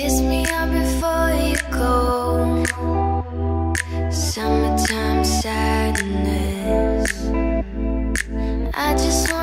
Kiss me before you go. Summertime sadness. I just want.